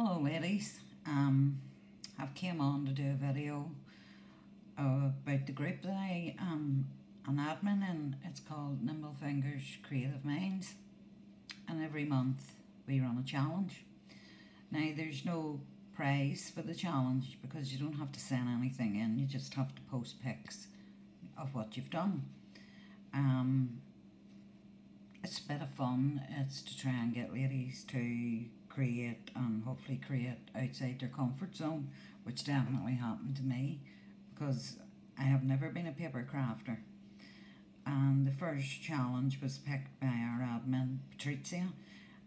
Hello ladies, um, I've came on to do a video uh, about the group that I am an admin in. It's called Nimble Fingers Creative Minds and every month we run a challenge. Now there's no prize for the challenge because you don't have to send anything in, you just have to post pics of what you've done. Um, it's a bit of fun, it's to try and get ladies to create and hopefully create outside their comfort zone, which definitely happened to me because I have never been a paper crafter. And the first challenge was picked by our admin, Patricia,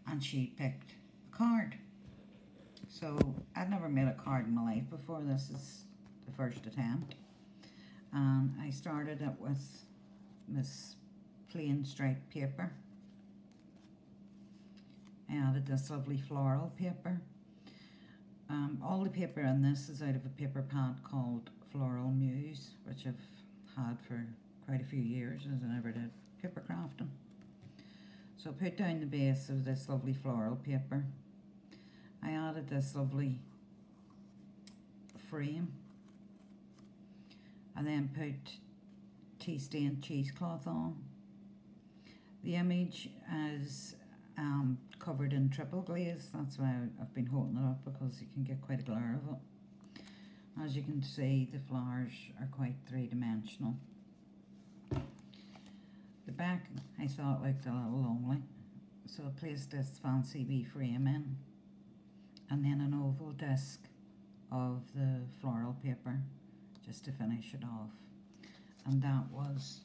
and she picked a card. So I'd never made a card in my life before. This is the first attempt. And I started it with this plain striped paper added this lovely floral paper. Um, all the paper in this is out of a paper pad called Floral Muse, which I've had for quite a few years as I never did paper crafting. So I put down the base of this lovely floral paper. I added this lovely frame and then put tea stained cheesecloth on. The image is um, covered in triple glaze. That's why I've been holding it up because you can get quite a glare of it. As you can see, the flowers are quite three-dimensional. The back I thought looked a little lonely, so I placed this fancy wee frame in, and then an oval disc of the floral paper just to finish it off. And that was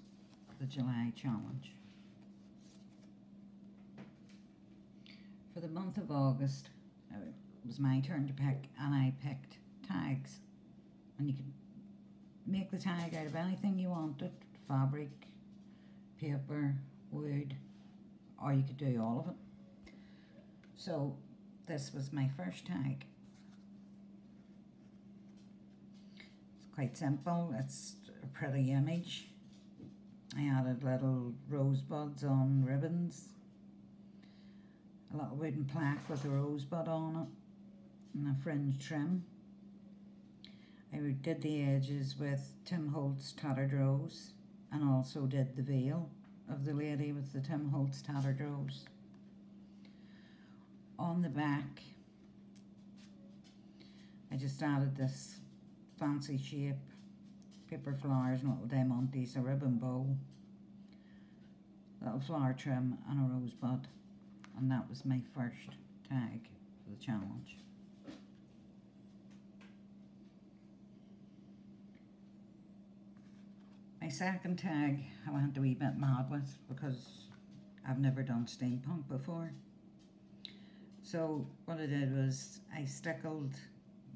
the July challenge. For the month of August, uh, it was my turn to pick, and I picked tags. And you could make the tag out of anything you wanted fabric, paper, wood, or you could do all of it. So, this was my first tag. It's quite simple, it's a pretty image. I added little rosebuds on ribbons a little wooden plaque with a rosebud on it and a fringe trim. I did the edges with Tim Holtz Tattered Rose and also did the veil of the lady with the Tim Holtz Tattered Rose. On the back, I just added this fancy shape, paper flowers and little diamantes, a ribbon bow, little flower trim and a rosebud and that was my first tag for the challenge. My second tag I went a wee bit mad with because I've never done steampunk before. So what I did was I stickled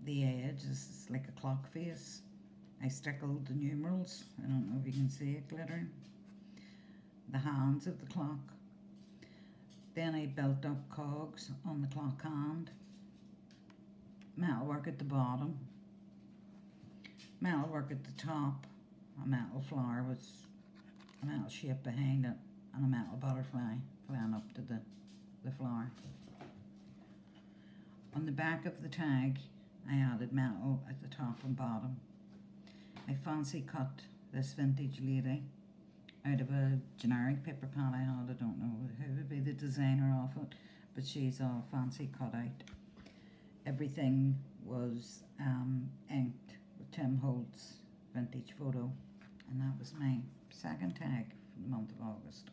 the edge, this is like a clock face. I stickled the numerals, I don't know if you can see it glittering, the hands of the clock then I built up cogs on the clock hand, metalwork at the bottom, metalwork at the top, a metal flower with a metal shape behind it, and a metal butterfly flying up to the, the flower. On the back of the tag, I added metal at the top and bottom. I fancy cut this vintage lady out of a generic paper pad I had. I don't know who would be the designer of it, but she's all fancy cut out. Everything was um, inked with Tim Holtz vintage photo, and that was my second tag for the month of August.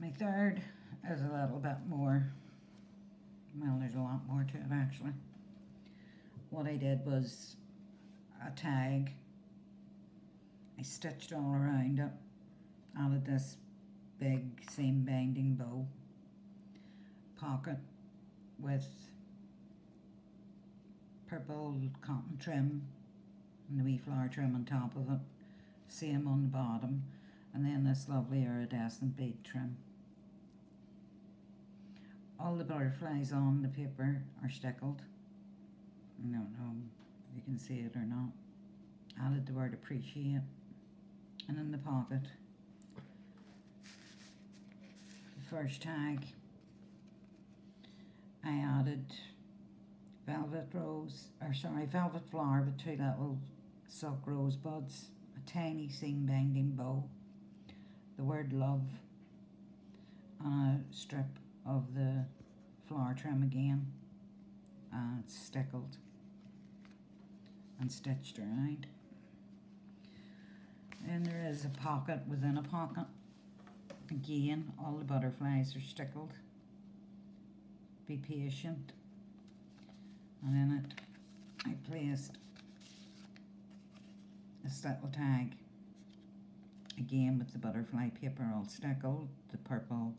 My third is a little bit more, well, there's a lot more to it actually what I did was a tag. I stitched all around it of this big seam binding bow pocket with purple cotton trim and the wee flower trim on top of it, same on the bottom, and then this lovely iridescent bead trim. All the butterflies on the paper are stickled. I don't know if you can see it or not. Added the word appreciate. And in the pocket, first tag I added velvet rose, or sorry, velvet flower with two little silk rosebuds, a tiny seam binding bow, the word love, and a strip of the flower trim again, and it's stickled and stitched around. And there is a pocket within a pocket. Again, all the butterflies are stickled. Be patient. And in it, I placed this little tag. Again with the butterfly paper all stickled, the purple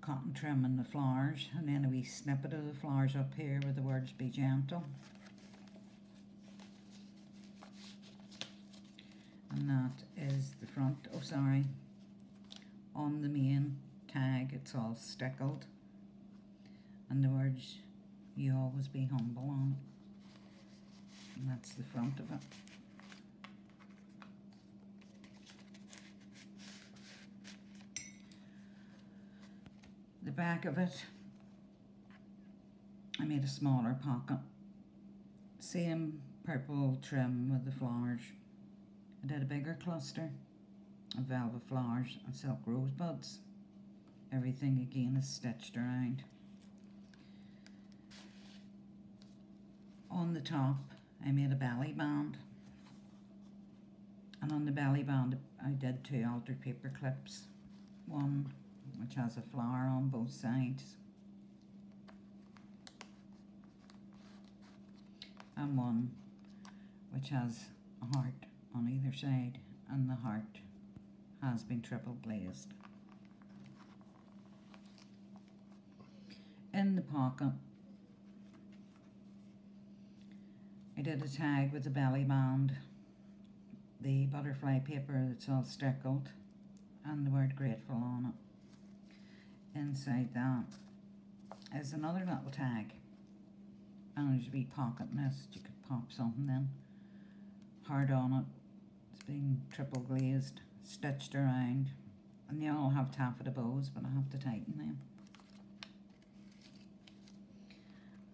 cotton trim and the flowers, and then a wee snippet of the flowers up here with the words be gentle. And that is the front, oh sorry, on the main tag it's all stickled. And the words you always be humble on. It and that's the front of it. The back of it I made a smaller pocket. Same purple trim with the flowers I did a bigger cluster of velvet flowers and silk rosebuds. Everything again is stitched around. On the top I made a belly band and on the belly band I did two altered paper clips. One which has a flower on both sides and one which has a heart on either side and the heart has been triple glazed. In the pocket, I did a tag with the belly band, the butterfly paper that's all stickled, and the word grateful on it. Inside that is another little tag. And there's a wee pocket nest, you could pop something in. Hard on it. Been triple glazed stitched around. And they all have taffeta bows but I have to tighten them.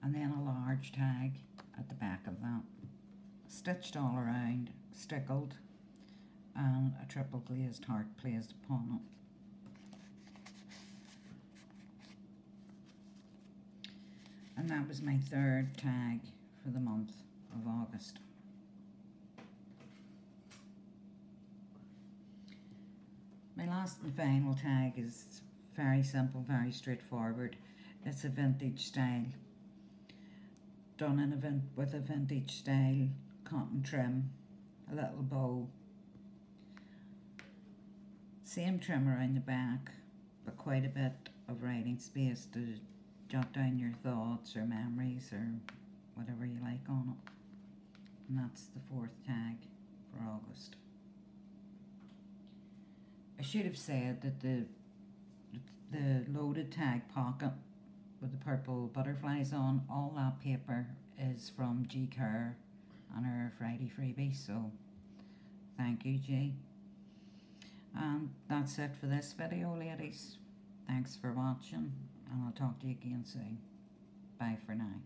And then a large tag at the back of that. Stitched all around stickled and a triple glazed heart placed upon it. And that was my third tag for the month of August My last and final tag is very simple, very straightforward. It's a vintage style. Done in a vin with a vintage style cotton trim, a little bow. Same trim around the back, but quite a bit of writing space to jot down your thoughts or memories or whatever you like on it. And that's the fourth tag for August. I should have said that the the loaded tag pocket with the purple butterflies on, all that paper is from G Kerr on her Friday freebie, so thank you G. And that's it for this video ladies. Thanks for watching and I'll talk to you again soon. Bye for now.